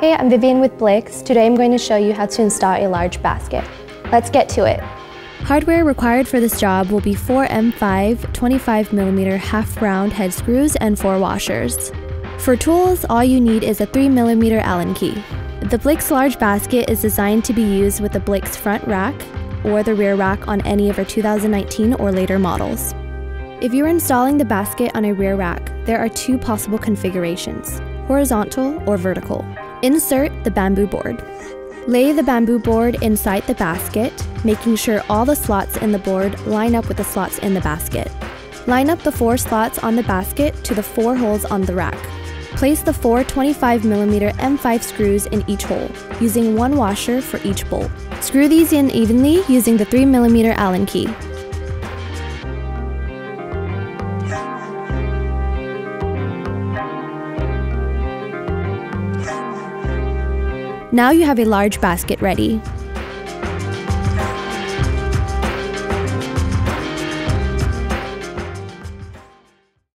Hey, I'm Vivian with Blix. Today I'm going to show you how to install a large basket. Let's get to it. Hardware required for this job will be four M5 25mm half round head screws and four washers. For tools, all you need is a 3mm Allen key. The Blix large basket is designed to be used with the Blix front rack or the rear rack on any of our 2019 or later models. If you're installing the basket on a rear rack, there are two possible configurations, horizontal or vertical. Insert the bamboo board. Lay the bamboo board inside the basket, making sure all the slots in the board line up with the slots in the basket. Line up the four slots on the basket to the four holes on the rack. Place the four 25mm M5 screws in each hole, using one washer for each bolt. Screw these in evenly using the 3mm Allen key. Now you have a large basket ready.